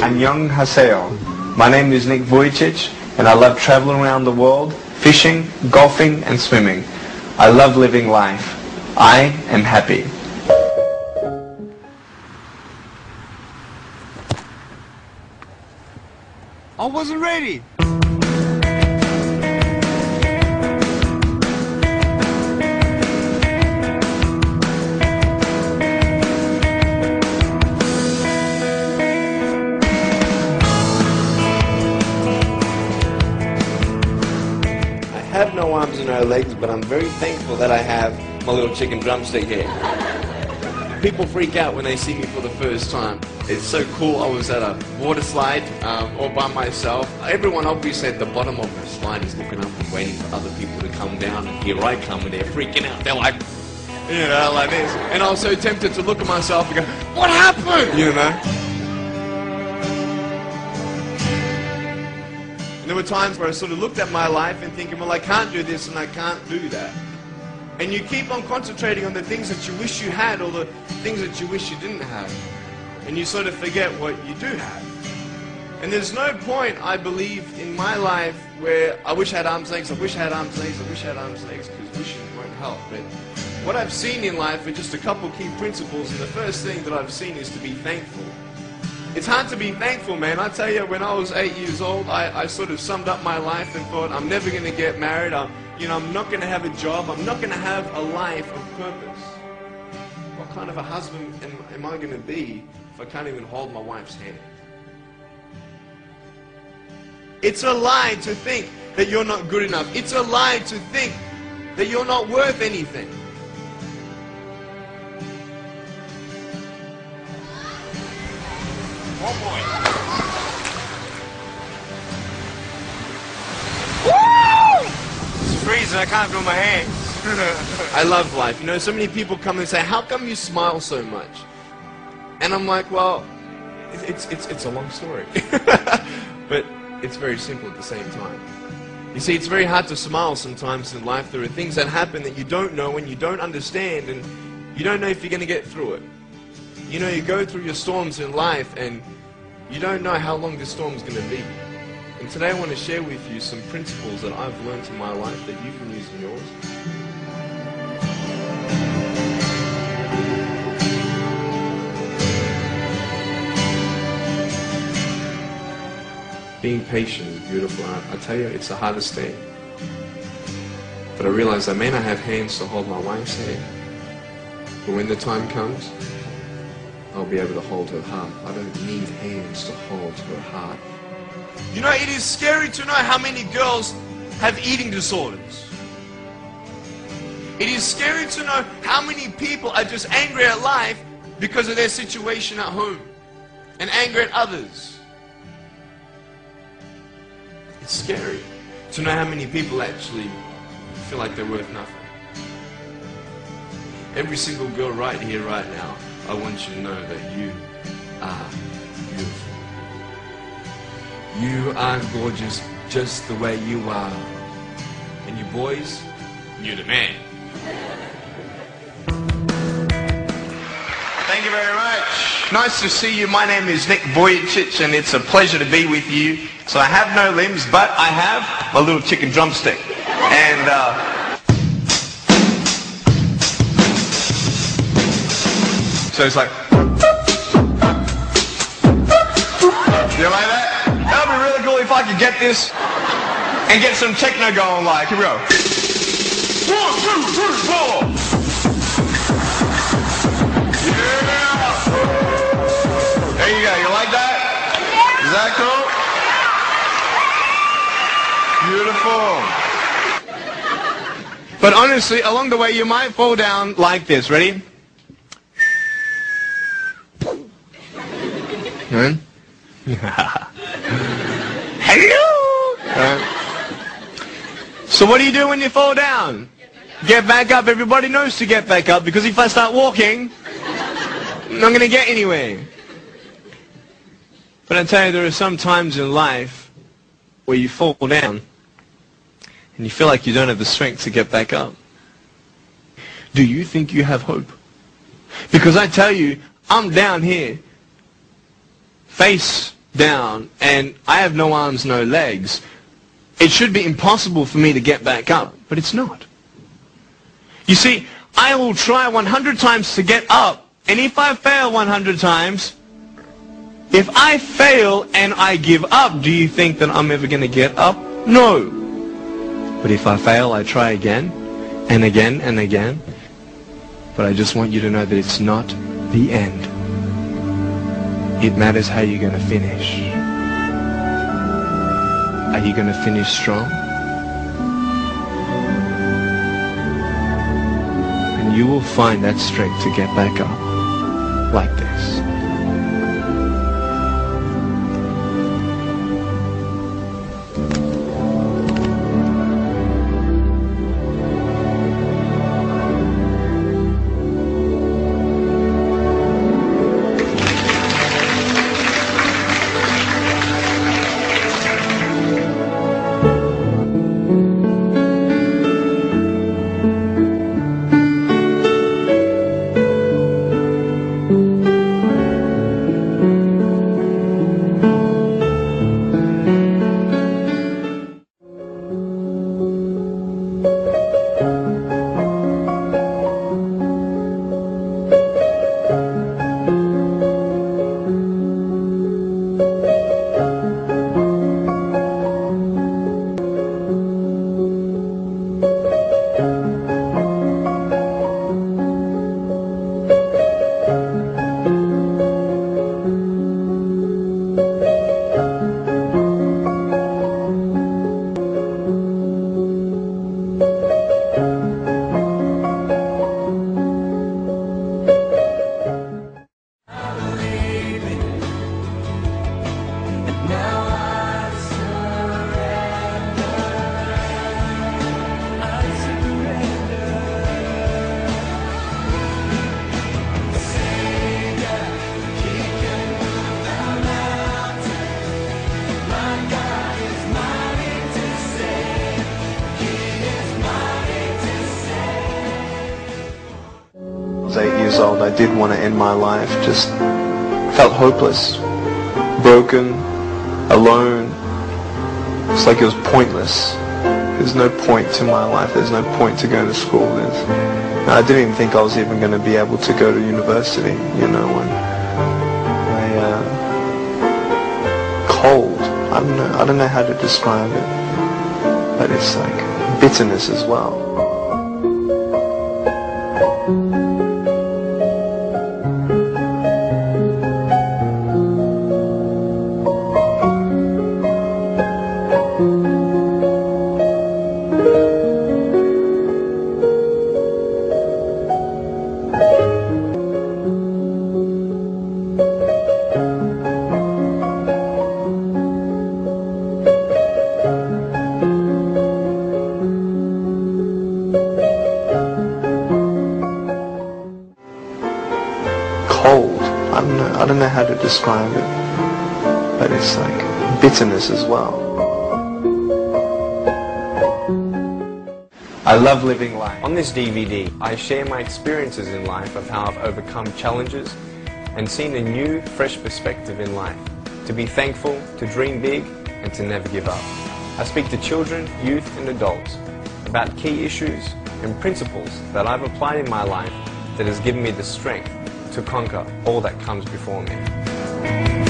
Annyeonghaseyo. My name is Nick Vujicic, and I love traveling around the world, fishing, golfing, and swimming. I love living life. I am happy. I wasn't ready. And no legs, but I'm very thankful that I have my little chicken drumstick here. People freak out when they see me for the first time. It's so cool. I was at a water slide um, all by myself. Everyone obviously at the bottom of the slide is looking up and waiting for other people to come down. And here I come and they're freaking out. They're like, you know, like this. And I was so tempted to look at myself and go, what happened? You know? Were times where I sort of looked at my life and thinking, well, I can't do this and I can't do that. And you keep on concentrating on the things that you wish you had or the things that you wish you didn't have. And you sort of forget what you do have. And there's no point, I believe, in my life where I wish I had arms legs, I wish I had arms legs, I wish I had arms legs, because wishing won't help. But what I've seen in life are just a couple key principles, and the first thing that I've seen is to be thankful. It's hard to be thankful, man. I tell you, when I was eight years old, I, I sort of summed up my life and thought, I'm never going to get married. I'm, you know, I'm not going to have a job. I'm not going to have a life of purpose. What kind of a husband am, am I going to be if I can't even hold my wife's hand? It's a lie to think that you're not good enough. It's a lie to think that you're not worth anything. Oh boy. It's freezing. I can't feel my hands. I love life. You know, so many people come and say, "How come you smile so much?" And I'm like, "Well, it's it's it's a long story, but it's very simple at the same time." You see, it's very hard to smile sometimes in life. There are things that happen that you don't know and you don't understand, and you don't know if you're going to get through it. You know, you go through your storms in life, and you don't know how long this storm's going to be. And today I want to share with you some principles that I've learned in my life that you can use in yours. Being patient is beautiful. I, I tell you, it's the hardest thing. But I realize I may not have hands to hold my wife's hand. But when the time comes, I'll be able to hold her heart. I don't need hands to hold her heart. You know, it is scary to know how many girls have eating disorders. It is scary to know how many people are just angry at life because of their situation at home and angry at others. It's scary to know how many people actually feel like they're worth nothing. Every single girl right here, right now, I want you to know that you are beautiful. You are gorgeous just the way you are. And you boys, you're the man. Thank you very much. Nice to see you. My name is Nick Vujicic, and it's a pleasure to be with you. So I have no limbs, but I have my little chicken drumstick. And uh, so it's like. You like that? That would be really cool if I could get this and get some techno going. Like, here we go. One, two, three, four. Yeah. There you go. You like that? Is that cool? Beautiful. But honestly, along the way, you might fall down like this. Ready? Hello. Right. So what do you do when you fall down? Get back up. Everybody knows to get back up because if I start walking, I'm not going to get anywhere. But I tell you, there are some times in life where you fall down and you feel like you don't have the strength to get back up. Do you think you have hope? Because I tell you, I'm down here, face down and I have no arms, no legs, it should be impossible for me to get back up, but it's not. You see, I will try 100 times to get up, and if I fail 100 times, if I fail and I give up, do you think that I'm ever going to get up? No. But if I fail, I try again and again and again. But I just want you to know that it's not the end. It matters how you're going to finish. Are you going to finish strong? And you will find that strength to get back up like this. I did want to end my life. Just felt hopeless, broken, alone. It's like it was pointless. There's no point to my life. There's no point to going to school. There's, I didn't even think I was even going to be able to go to university, you know, and I, uh, cold. I don't know, I don't know how to describe it, but it's like bitterness as well. I don't know, I don't know how to describe it, but it's like bitterness as well. I love living life. On this DVD, I share my experiences in life of how I've overcome challenges and seen a new, fresh perspective in life. To be thankful, to dream big, and to never give up. I speak to children, youth, and adults about key issues and principles that I've applied in my life that has given me the strength to conquer all that comes before me.